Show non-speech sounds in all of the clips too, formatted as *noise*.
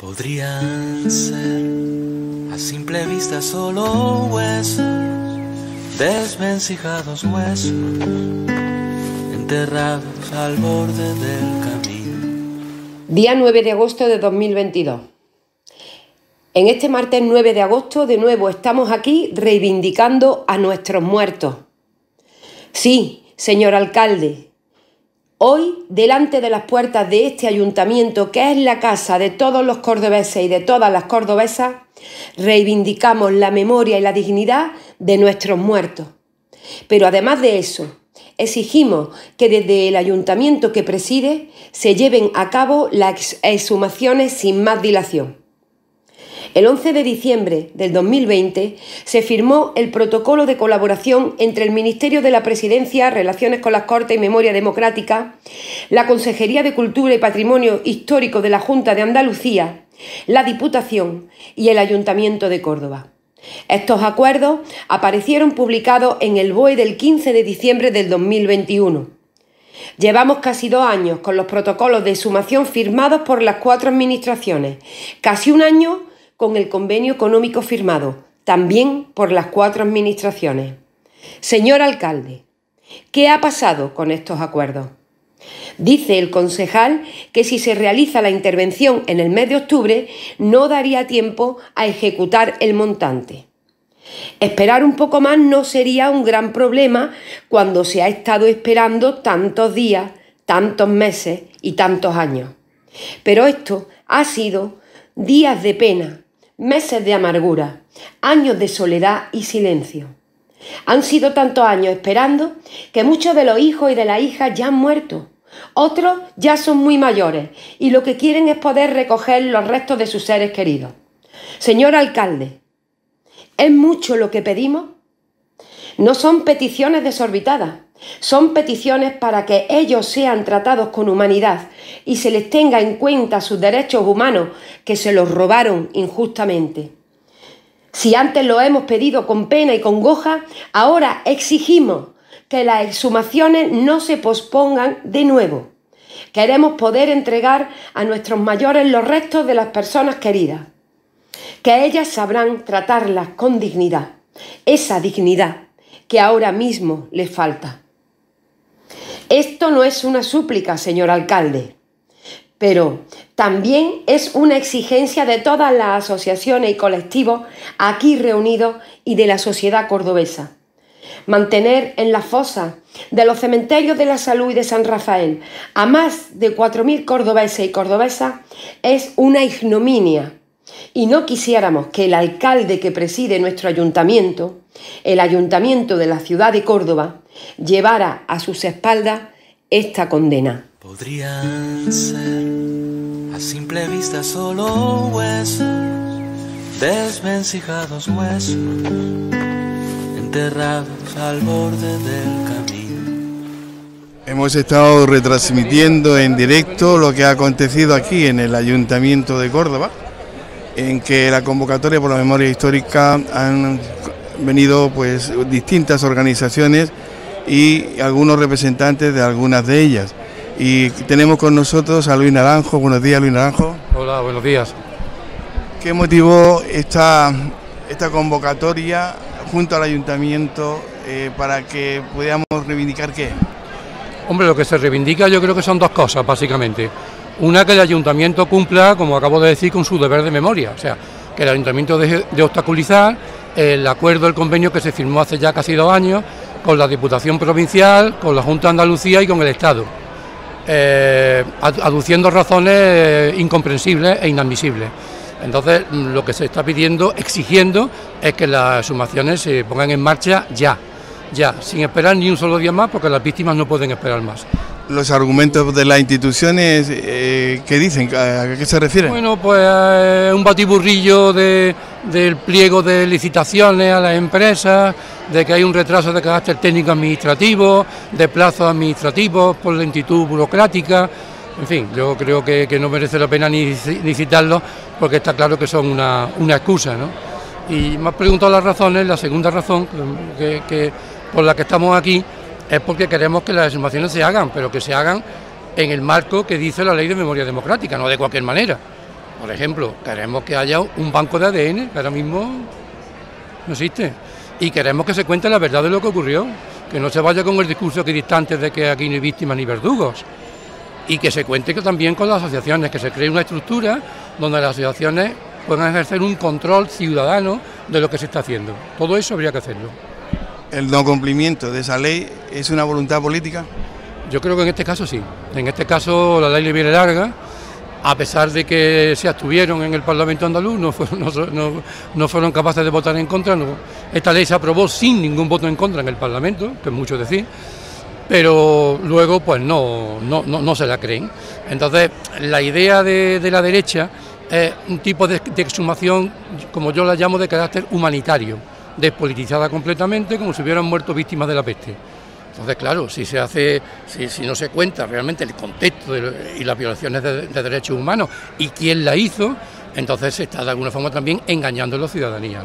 Podrían ser a simple vista solo huesos, desvencijados huesos, enterrados al borde del camino. Día 9 de agosto de 2022. En este martes 9 de agosto de nuevo estamos aquí reivindicando a nuestros muertos. Sí, señor alcalde, Hoy, delante de las puertas de este ayuntamiento, que es la casa de todos los cordobeses y de todas las cordobesas, reivindicamos la memoria y la dignidad de nuestros muertos. Pero además de eso, exigimos que desde el ayuntamiento que preside se lleven a cabo las exhumaciones sin más dilación. El 11 de diciembre del 2020 se firmó el protocolo de colaboración entre el Ministerio de la Presidencia, Relaciones con las Cortes y Memoria Democrática, la Consejería de Cultura y Patrimonio Histórico de la Junta de Andalucía, la Diputación y el Ayuntamiento de Córdoba. Estos acuerdos aparecieron publicados en el BOE del 15 de diciembre del 2021. Llevamos casi dos años con los protocolos de sumación firmados por las cuatro administraciones, casi un año con el convenio económico firmado, también por las cuatro administraciones. Señor alcalde, ¿qué ha pasado con estos acuerdos? Dice el concejal que si se realiza la intervención en el mes de octubre no daría tiempo a ejecutar el montante. Esperar un poco más no sería un gran problema cuando se ha estado esperando tantos días, tantos meses y tantos años. Pero esto ha sido días de pena, meses de amargura, años de soledad y silencio. Han sido tantos años esperando que muchos de los hijos y de las hijas ya han muerto. Otros ya son muy mayores y lo que quieren es poder recoger los restos de sus seres queridos. Señor alcalde, ¿es mucho lo que pedimos? No son peticiones desorbitadas, son peticiones para que ellos sean tratados con humanidad y se les tenga en cuenta sus derechos humanos que se los robaron injustamente. Si antes lo hemos pedido con pena y con goja, ahora exigimos que las exhumaciones no se pospongan de nuevo. Queremos poder entregar a nuestros mayores los restos de las personas queridas, que ellas sabrán tratarlas con dignidad, esa dignidad que ahora mismo les falta. Esto no es una súplica, señor alcalde, pero también es una exigencia de todas las asociaciones y colectivos aquí reunidos y de la sociedad cordobesa. Mantener en la fosa de los cementerios de la salud y de San Rafael a más de 4.000 cordobeses y cordobesas es una ignominia. Y no quisiéramos que el alcalde que preside nuestro ayuntamiento, el ayuntamiento de la ciudad de Córdoba, llevara a sus espaldas esta condena. Podrían ser a simple vista solo huesos, desvencijados huesos, enterrados al borde del camino. Hemos estado retransmitiendo en directo lo que ha acontecido aquí en el Ayuntamiento de Córdoba, en que la convocatoria por la memoria histórica han venido pues distintas organizaciones y algunos representantes de algunas de ellas. Y tenemos con nosotros a Luis Naranjo. Buenos días, Luis Naranjo. Hola, buenos días. ¿Qué motivó esta, esta convocatoria junto al ayuntamiento eh, para que pudiéramos reivindicar qué? Hombre, lo que se reivindica yo creo que son dos cosas, básicamente. Una, que el ayuntamiento cumpla, como acabo de decir, con su deber de memoria. O sea, que el ayuntamiento deje de obstaculizar el acuerdo, el convenio que se firmó hace ya casi dos años con la Diputación Provincial, con la Junta de Andalucía y con el Estado, eh, aduciendo razones eh, incomprensibles e inadmisibles. Entonces, lo que se está pidiendo, exigiendo, es que las sumaciones se pongan en marcha ya, ya, sin esperar ni un solo día más, porque las víctimas no pueden esperar más los argumentos de las instituciones, eh, ¿qué dicen? ¿A qué se refieren? Bueno, pues eh, un batiburrillo de, del pliego de licitaciones a las empresas, de que hay un retraso de carácter técnico administrativo, de plazos administrativos por lentitud burocrática. En fin, yo creo que, no merece la pena ni, ni citarlo porque está claro que son una, una excusa. ¿no? Y me has preguntado las razones, la segunda razón que, que por la que estamos aquí es porque queremos que las exhumaciones se hagan, pero que se hagan en el marco que dice la ley de memoria democrática, no de cualquier manera. Por ejemplo, queremos que haya un banco de ADN, que ahora mismo no existe. Y queremos que se cuente la verdad de lo que ocurrió, que no se vaya con el discurso equidistante de que aquí no hay víctimas ni verdugos. Y que se cuente que también con las asociaciones, que se cree una estructura donde las asociaciones puedan ejercer un control ciudadano de lo que se está haciendo. Todo eso habría que hacerlo. ¿El no cumplimiento de esa ley es una voluntad política? Yo creo que en este caso sí. En este caso la ley le viene larga a pesar de que se abstuvieron en el Parlamento andaluz, no fueron, no, capaces de votar en contra. esta ley se aprobó sin ningún voto en contra en el Parlamento, que es mucho decir, pero luego pues no, no, se la creen. Entonces, la idea de, la derecha es un tipo de exhumación, como yo la llamo, de carácter humanitario, despolitizada completamente, como si hubieran muerto víctimas de la peste. Entonces, claro, si se hace, si, no se cuenta realmente el contexto y las violaciones de, derechos humanos y quién la hizo, entonces se está de alguna forma también engañando a la ciudadanía.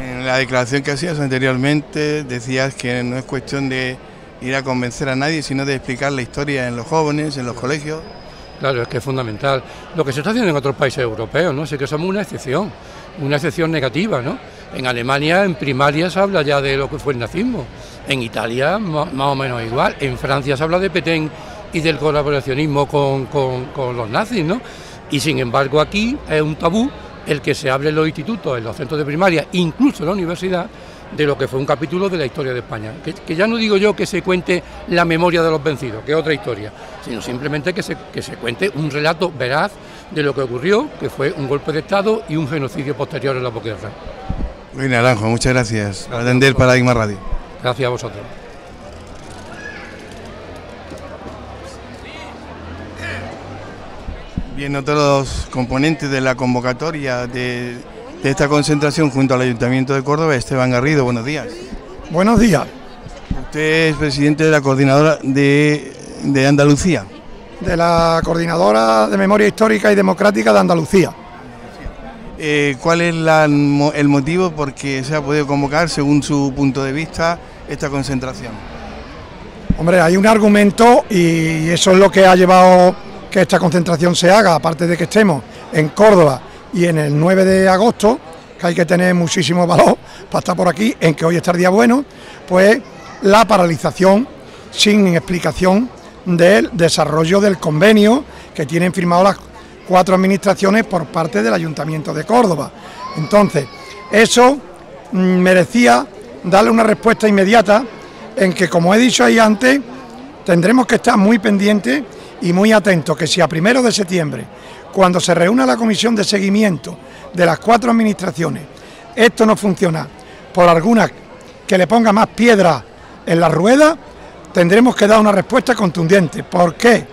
En la declaración que hacías anteriormente decías que no es cuestión de ir a convencer a nadie, sino de explicar la historia en los jóvenes, en los colegios. Claro, es que es fundamental. Lo que se está haciendo en otros países europeos, ¿no? Sé que somos una excepción, una excepción negativa, ¿no? En Alemania, en primaria, se habla ya de lo que fue el nazismo. En Italia, más o menos igual. En Francia se habla de Petén y del colaboracionismo con, los nazis, ¿no? Y sin embargo, aquí es un tabú el que se hable en los institutos, en los centros de primaria, incluso en la universidad, de lo que fue un capítulo de la historia de España. Que, ya no digo yo que se cuente la memoria de los vencidos, que es otra historia, sino simplemente que se, que se cuente un relato veraz de lo que ocurrió, que fue un golpe de Estado y un genocidio posterior en la posguerra. Luis Naranjo, muchas gracias por atender Paradigma Radio. Gracias a vosotros. Bien, otros los componentes de la convocatoria de, esta concentración junto al Ayuntamiento de Córdoba, Esteban Garrido, buenos días. Buenos días. Usted es presidente de la coordinadora de, de Andalucía. De la coordinadora de Memoria Histórica y Democrática de Andalucía. Eh, ¿Cuál es el motivo por qué se ha podido convocar, según su punto de vista, esta concentración? Hombre, hay un argumento y eso es lo que ha llevado que esta concentración se haga, aparte de que estemos en Córdoba y en el 9 de agosto, que hay que tener muchísimo valor para estar por aquí, en que hoy está el día bueno, pues la paralización sin explicación del desarrollo del convenio que tienen firmado las cuatro administraciones por parte del Ayuntamiento de Córdoba. Entonces, eso mm, merecía darle una respuesta inmediata en que, como he dicho ahí antes, tendremos que estar muy pendientes y muy atentos que si a primero de septiembre, cuando se reúna la comisión de seguimiento de las cuatro administraciones, esto no funciona por alguna que le ponga más piedra en la rueda, tendremos que dar una respuesta contundente. ¿Por qué?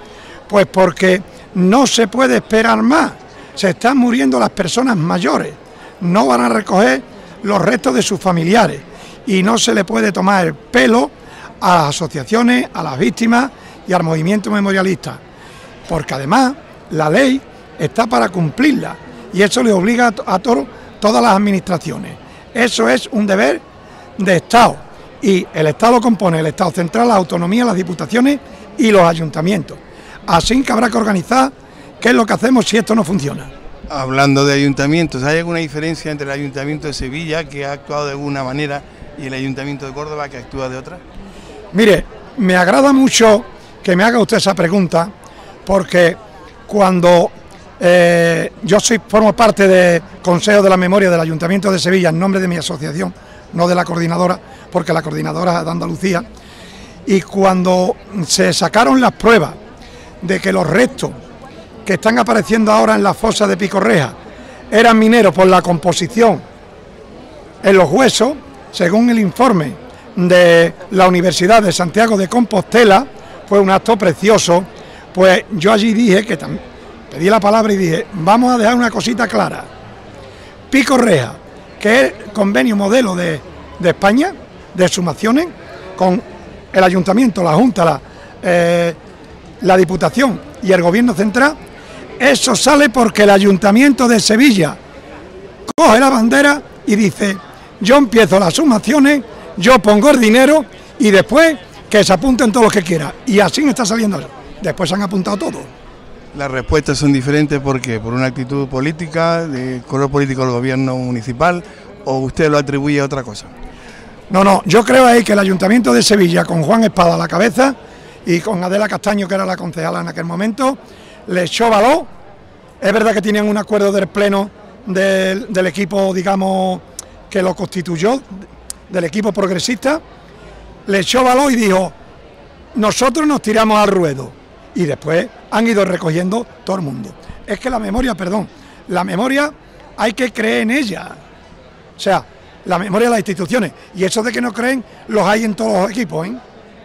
Pues porque no se puede esperar más. Se están muriendo las personas mayores. No van a recoger los restos de sus familiares. Y no se le puede tomar el pelo a las asociaciones, a las víctimas y al movimiento memorialista. Porque además la ley está para cumplirla. Y eso le obliga a, todas las administraciones. Eso es un deber de Estado. Y el Estado compone el Estado central, la autonomía, las diputaciones y los ayuntamientos. Así que habrá que organizar qué es lo que hacemos si esto no funciona. Hablando de ayuntamientos, ¿hay alguna diferencia entre el Ayuntamiento de Sevilla, que ha actuado de alguna manera, y el Ayuntamiento de Córdoba, que actúa de otra? Mire, me agrada mucho que me haga usted esa pregunta, porque cuando eh, yo soy, formo parte del Consejo de la Memoria del Ayuntamiento de Sevilla en nombre de mi asociación, no de la coordinadora, porque la coordinadora es de Andalucía, y cuando se sacaron las pruebas de que los restos que están apareciendo ahora en la fosa de Picorreja eran mineros por la composición en los huesos, según el informe de la Universidad de Santiago de Compostela, fue un acto precioso, pues yo allí dije que pedí la palabra y dije, vamos a dejar una cosita clara. Picorreja, que es el convenio modelo de, España, de sumaciones, con el ayuntamiento, la Junta, la, eh, la Diputación y el Gobierno Central, eso sale porque el Ayuntamiento de Sevilla coge la bandera y dice, yo empiezo las sumaciones, yo pongo el dinero y después que se apunten todos los que quieran. Y así está saliendo. Después se han apuntado todos. Las respuestas son diferentes porque por una actitud política, de color político del gobierno municipal, o usted lo atribuye a otra cosa. No, no, yo creo ahí que el Ayuntamiento de Sevilla, con Juan Espada a la cabeza y con Adela Castaño, que era la concejala en aquel momento, le echó valor. Es verdad que tenían un acuerdo del Pleno del, del equipo, digamos, que lo constituyó, del equipo progresista, le echó valor y dijo, nosotros nos tiramos al ruedo. Y después han ido recogiendo todo el mundo. Es que la memoria, perdón, la memoria hay que creer en ella. O sea, la memoria de las instituciones. Y eso de que no creen, los hay en todos los equipos, ¿eh?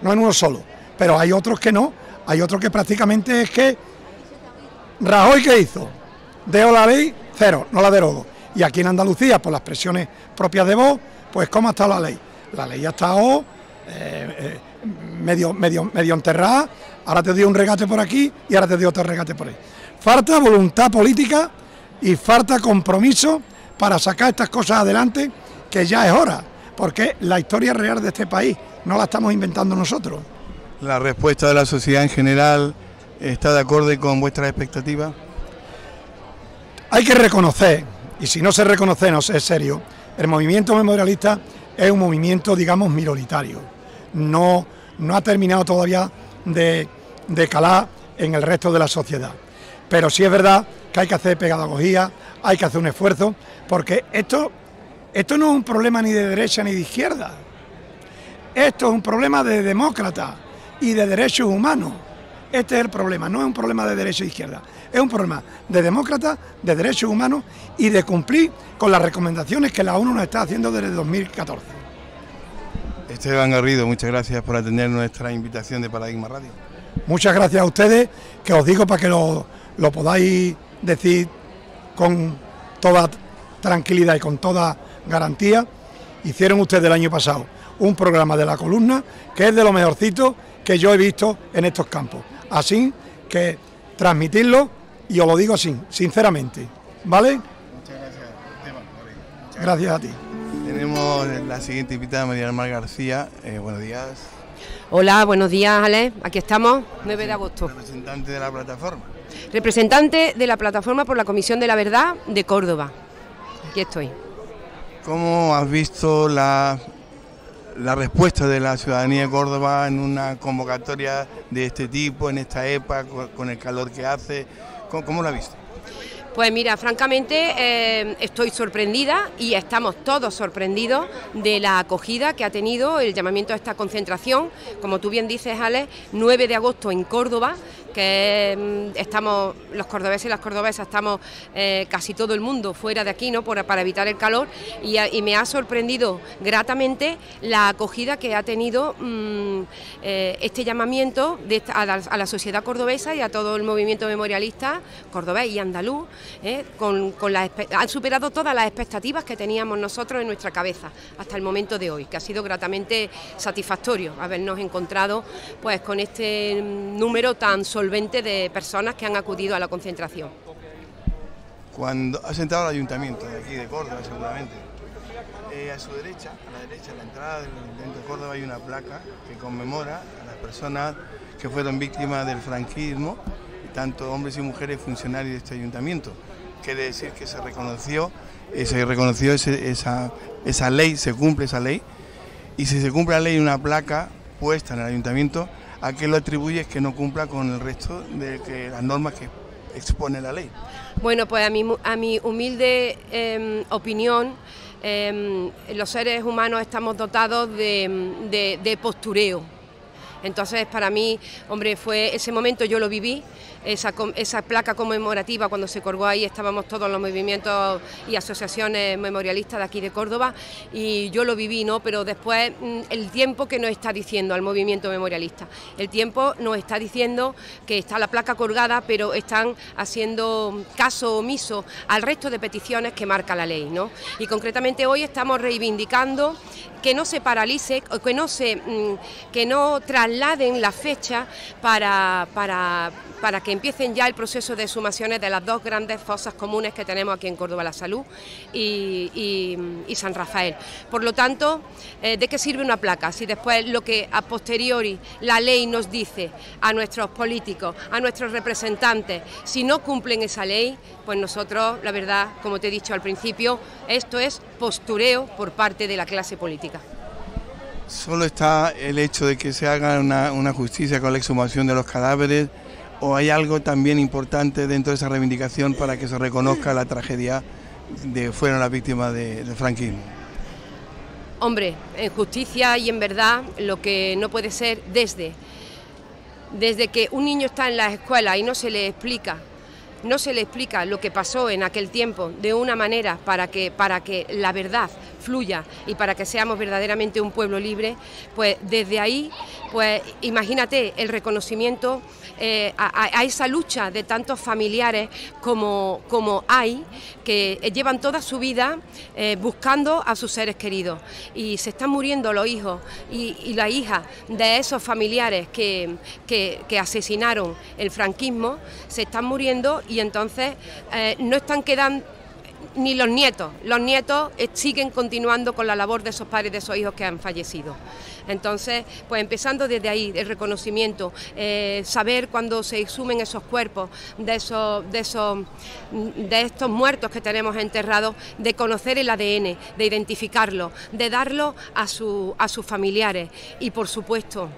no en uno solo. Pero hay otros que no. Hay otros que prácticamente es que Rajoy, ¿qué hizo? Deo la ley, cero, no la derogo. Y aquí en Andalucía, por las presiones propias de vos, pues ¿cómo ha estado la ley? La ley ha estado eh, eh, medio, medio, medio enterrada, ahora te doy un regate por aquí y ahora te doy otro regate por ahí. Falta voluntad política y falta compromiso para sacar estas cosas adelante, que ya es hora, porque la historia real de este país no la estamos inventando nosotros. La respuesta de la sociedad en general está de acuerdo con vuestras expectativas. Hay que reconocer, y si no se reconoce, no es serio, el movimiento memorialista es un movimiento, digamos, minoritario. No, no ha terminado todavía de, de calar en el resto de la sociedad. Pero sí es verdad que hay que hacer pedagogía, hay que hacer un esfuerzo, porque esto, esto no es un problema ni de derecha ni de izquierda. Esto es un problema de demócrata y de derechos humanos. Este es el problema, no es un problema de derecha e izquierda, es un problema de demócrata, de derechos humanos y de cumplir con las recomendaciones que la ONU nos está haciendo desde 2014. Esteban Garrido, muchas gracias por atender nuestra invitación de Paradigma Radio. Muchas gracias a ustedes, que os digo para que lo, lo podáis decir con toda tranquilidad y con toda garantía. Hicieron ustedes el año pasado un programa de la columna que es de lo mejorcito que yo he visto en estos campos. Así que transmitirlo y os lo digo así, sinceramente. ¿Vale? Muchas gracias, Esteban. Gracias a ti. Tenemos la siguiente invitada, María Mar García. Eh, buenos días. Hola, buenos días, Ale. Aquí estamos, 9 de agosto. Representante de la plataforma. Representante de la plataforma por la Comisión de la Verdad de Córdoba. Aquí estoy. ¿Cómo has visto la, la respuesta de la ciudadanía de Córdoba en una convocatoria de este tipo, en esta época, con, el calor que hace? ¿Cómo, cómo lo has visto? Pues mira, francamente eh, estoy sorprendida y estamos todos sorprendidos de la acogida que ha tenido el llamamiento a esta concentración, como tú bien dices, Ale, 9 de agosto en Córdoba, que mm, estamos, los cordobeses y las cordobesas estamos eh, casi todo el mundo fuera de aquí, ¿no? Para evitar el calor, y, me ha sorprendido gratamente la acogida que ha tenido mm, eh, este llamamiento de a, la, sociedad cordobesa y a todo el movimiento memorialista cordobés y andaluz, ¿eh? con, han superado todas las expectativas que teníamos nosotros en nuestra cabeza hasta el momento de hoy, que ha sido gratamente satisfactorio habernos encontrado pues con este mm, número tan solvente de personas que han acudido a la concentración. Cuando ha sentado el ayuntamiento de aquí de Córdoba, seguramente. eh, a su derecha, a la derecha, a la entrada del ayuntamiento de Córdoba hay una placa que conmemora a las personas que fueron víctimas del franquismo, tanto hombres y mujeres funcionarios de este ayuntamiento. Quiere decir que se reconoció, eh, se reconoció esa, esa ley, se cumple esa ley, y si se cumple la ley una placa puesta en el ayuntamiento, ¿a qué lo atribuye que no cumpla con el resto de que, las normas que expone la ley? Bueno, pues a mi, a mi humilde em, opinión, em, los seres humanos estamos dotados de- de postureo. Entonces, para mí, hombre, fue ese momento, yo lo viví, esa, esa placa conmemorativa cuando se colgó ahí, estábamos todos los movimientos y asociaciones memorialistas de aquí de Córdoba y yo lo viví, ¿no? Pero después mm, el tiempo que nos está diciendo al movimiento memorialista, el tiempo nos está diciendo que está la placa colgada, pero están haciendo caso omiso al resto de peticiones que marca la ley, ¿no? Y concretamente hoy estamos reivindicando que no se paralice, que no se, mm, que no traslade la fecha para, para, para que empiecen ya el proceso de sumaciones de las dos grandes fosas comunes que tenemos aquí en Córdoba, La Salud y, San Rafael. Por lo tanto, eh, ¿de qué sirve una placa? Si después lo que a posteriori la ley nos dice a nuestros políticos, a nuestros representantes, si no cumplen esa ley, pues nosotros, la verdad, como te he dicho al principio, esto es postureo por parte de la clase política. Solo está el hecho de que se haga una, justicia con la exhumación de los cadáveres o hay algo también importante dentro de esa reivindicación para que se reconozca la tragedia de fueron las víctimas del franquismo. Hombre, en justicia y en verdad lo que no puede ser desde desde que un niño está en la escuela y no se le explica no se le explica lo que pasó en aquel tiempo de una manera para que, para que la verdad fluya y para que seamos verdaderamente un pueblo libre, pues desde ahí, pues imagínate el reconocimiento eh, a, esa lucha de tantos familiares como, como hay, que llevan toda su vida eh, buscando a sus seres queridos. Y se están muriendo los hijos y, las hijas de esos familiares que, que, asesinaron el franquismo, se están muriendo y entonces eh, no están quedando ni los nietos. Los nietos eh, siguen continuando con la labor de esos padres, de esos hijos que han fallecido. Entonces, pues empezando desde ahí, el reconocimiento, eh, saber cuando se exhumen esos cuerpos de esos, de esos, de estos muertos que tenemos enterrados, de conocer el ADN, de identificarlo, de darlo a, su, a sus familiares y por supuesto,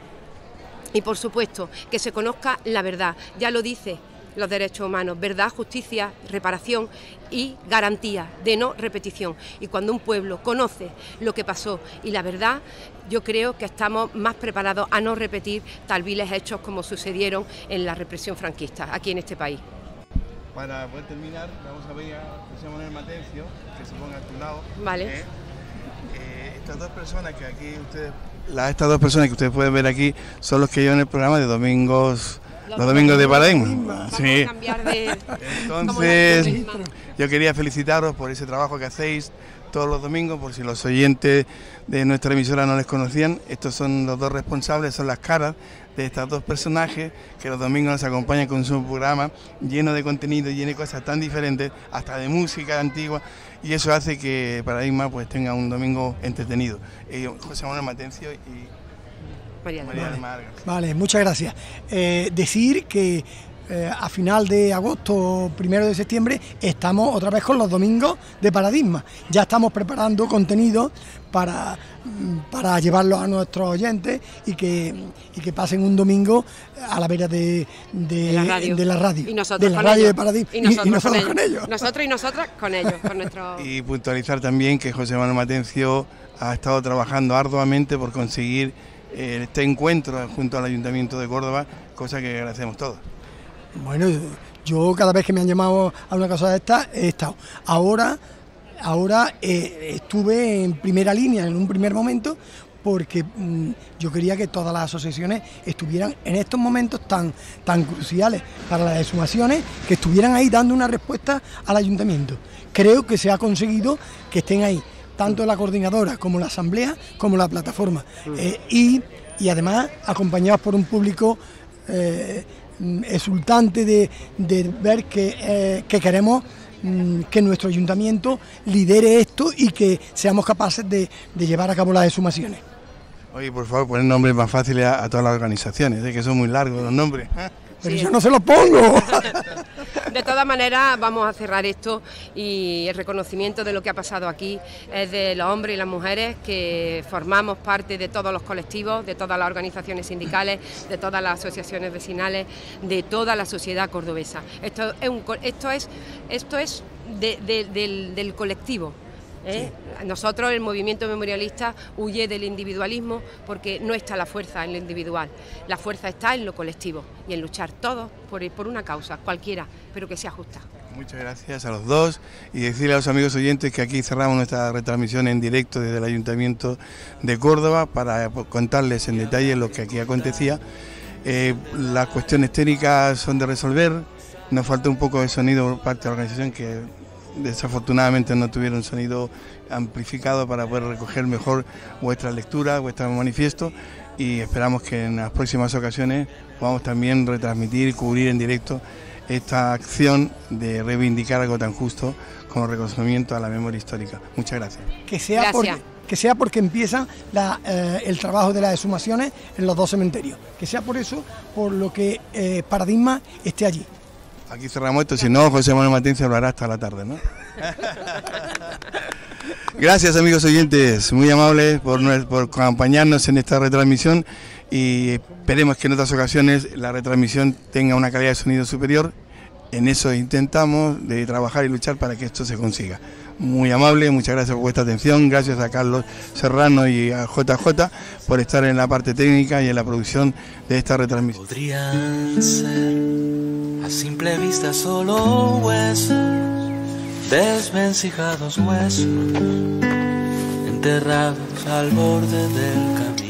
y por supuesto que se conozca la verdad. Ya lo dice los derechos humanos, verdad, justicia, reparación y garantía de no repetición. Y cuando un pueblo conoce lo que pasó y la verdad, yo creo que estamos más preparados a no repetir tal viles hechos como sucedieron en la represión franquista aquí en este país. Para poder terminar, vamos a ver a José Manuel Matencio, que se ponga a tu lado. Vale. Eh, eh, estas dos personas que aquí ustedes, las, estas dos personas que ustedes pueden ver aquí, son los que llevan el programa de domingos los domingos de paradigma. Sí. *laughs* Entonces, yo quería felicitaros por ese trabajo que hacéis todos los domingos, por si los oyentes de nuestra emisora no les conocían. Estos son los dos responsables, son las caras de estos dos personajes que los domingos nos acompañan con su programa lleno de contenido, lleno de cosas tan diferentes, hasta de música antigua, y eso hace que Paradigma pues tenga un domingo entretenido. Eh, José Manuel Matencio y Vale, muchas gracias. Eh, decir que eh, a final de agosto, primero de septiembre, estamos otra vez con los domingos de Paradigma. Ya estamos preparando contenido para, mm, para llevarlo a nuestros oyentes y que, que pasen un domingo a la vera de, de, la, radio. de la radio. Y nosotros, con, ellos. Y nosotros, con, ellos. Nosotros y nosotras con ellos. Con nuestro... *laughs* Y puntualizar también que José Manuel Matencio ha estado trabajando arduamente por conseguir este encuentro junto al Ayuntamiento de Córdoba, cosa que agradecemos todos. Bueno, yo cada vez que me han llamado a una cosa de esta he estado. Ahora, ahora eh, estuve en primera línea en un primer momento porque mm, yo quería que todas las asociaciones estuvieran en estos momentos tan, tan cruciales para las exhumaciones, que estuvieran ahí dando una respuesta al ayuntamiento. Creo que se ha conseguido que estén ahí tanto la coordinadora como la asamblea como la plataforma. Mm. Eh, y, además acompañados por un público eh, exultante de, ver que, eh, queremos mm, que nuestro ayuntamiento lidere esto y que seamos capaces de, llevar a cabo las exhumaciones. Oye, por favor, poner nombres más fáciles a, todas las organizaciones, que son muy largos los nombres. Pero yo no se los pongo. *laughs* De todas maneras, vamos a cerrar esto y el reconocimiento de lo que ha pasado aquí es de los hombres y las mujeres que formamos parte de todos los colectivos, de todas las organizaciones sindicales, de todas las asociaciones vecinales, de toda la sociedad cordobesa. Esto es, esto es, esto es del colectivo. ¿Eh? Nosotros, el movimiento memorialista, huye del individualismo porque no está la fuerza en lo individual, la fuerza está en lo colectivo y en luchar todos por, por una causa, cualquiera, pero que sea justa. Muchas gracias a los dos y decirle a los amigos oyentes que aquí cerramos nuestra retransmisión en directo desde el Ayuntamiento de Córdoba para contarles en detalle lo que aquí acontecía. Eh, las cuestiones técnicas son de resolver, nos falta un poco de sonido por parte de la organización que desafortunadamente no tuvieron sonido amplificado para poder recoger mejor vuestra lectura, vuestro manifiesto y esperamos que en las próximas ocasiones podamos también retransmitir y cubrir en directo esta acción de reivindicar algo tan justo como reconocimiento a la memoria histórica. Muchas gracias. Que sea, Gracias. Porque, que sea porque empieza la, eh, el trabajo de las exhumaciones en los dos cementerios. Que sea por eso, por lo que eh, Paradigma esté allí. Aquí cerramos esto, si no, José Manuel Martín se hablará hasta la tarde, ¿no? *laughs* Gracias amigos oyentes, muy amables por acompañarnos en esta retransmisión y esperemos que en otras ocasiones la retransmisión tenga una calidad de sonido superior. En eso intentamos de trabajar y luchar para que esto se consiga. Muy amable, muchas gracias por vuestra atención, gracias a Carlos Serrano y a JJ por estar en la parte técnica y en la producción de esta retransmisión. podrían ser a simple vista solo huesos, desvencijados huesos, enterrados al borde del camino.